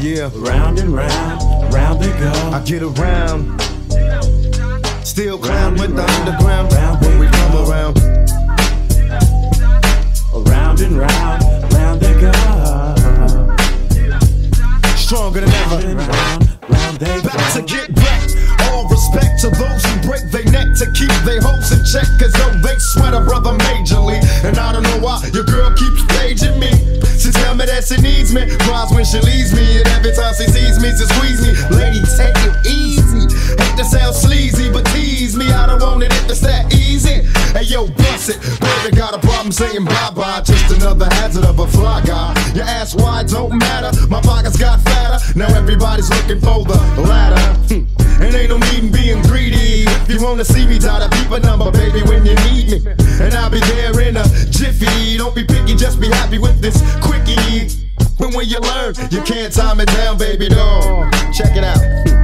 yeah. Round and round, round they go. I get around. Still clown with the underground. round When we they come around. Round and round, round they go. Stronger than Round and ever. round, round they go. Back to get back. All respect to those who break their neck to keep their hopes in check. Cause yo, they sweat a brother majorly. And I don't know why your girl keeps that she needs me. Cries when she leaves me. And every time she sees me, she squeeze me. Lady, take it easy. Hate to sound sleazy, but tease me. I don't want it if it's that easy. Hey yo, bust it. Baby got a problem saying bye bye. Just another hazard of a fly guy. Your ass wide don't matter. My pockets got fatter. Now everybody's looking for the ladder. Hmm. And ain't no need in being greedy. If you wanna see me, keep a number, baby, when you need me. And I'll be there in a jiffy. Don't be picky, just be happy with this quickie. But when you learn, you can't time it down, baby doll. Check it out.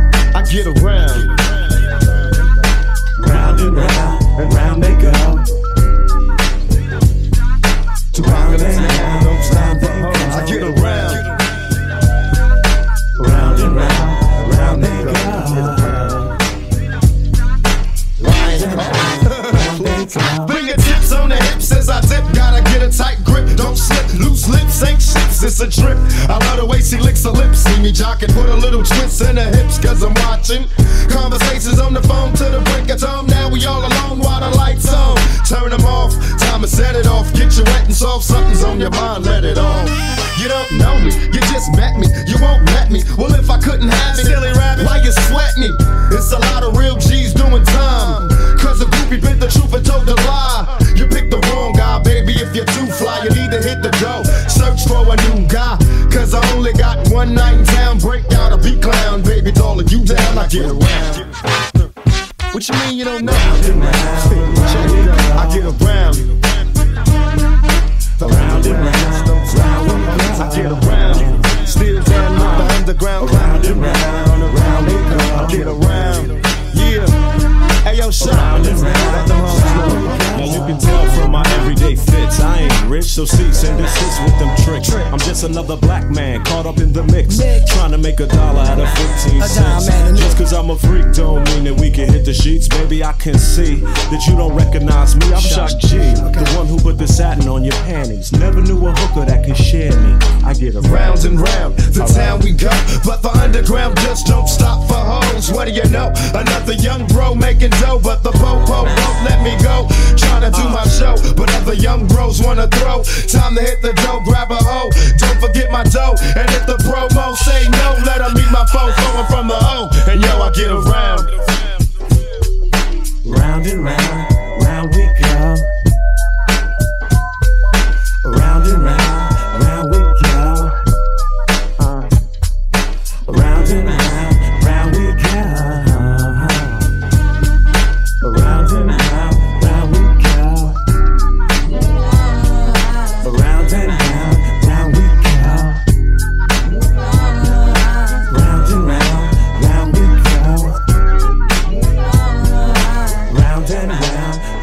A trip. I love the way she licks her lips. See me jocking. Put a little twist in her hips cause I'm watching. Conversations on the phone to the break of dawn. Now we all alone while the lights on. Turn them off. Time to set it off. Get you wet and soft. Something's on your mind. Let it off. You don't know me. You just met me. You won't let me. Well, if I couldn't have it, silly rabbit, why you sweat me? It's a lot of real G's doing time. Cause the groupie bit the truth and told the lie. You picked the wrong guy, baby. If you're too fly, you need to hit the dough. For a new guy. Cause I only got one night in town. Break out a beat clown, baby. All of you down, I get around. What you mean you don't know? I get around. Round and round, round and round. I get around. Still down with the underground. So cease and desist with them tricks. I'm just another black man caught up in the mix, trying to make a dollar out of 15 cents. Just cause I'm a freak don't mean that we can hit sheets. Baby, I can see that you don't recognize me. I'm Shock G, the one who put the satin on your panties. Never knew a hooker that could share me. I get around. Rounds and round, the town we go. But the underground just don't stop for hoes. What do you know? Another young bro making dough, but the popo won't let me go. Trying to do uh. my show, but other young bros wanna throw. Time to hit the dough, grab a hoe. Don't forget my dough, and if the promo say no, let 'em meet my foe Round. and round and round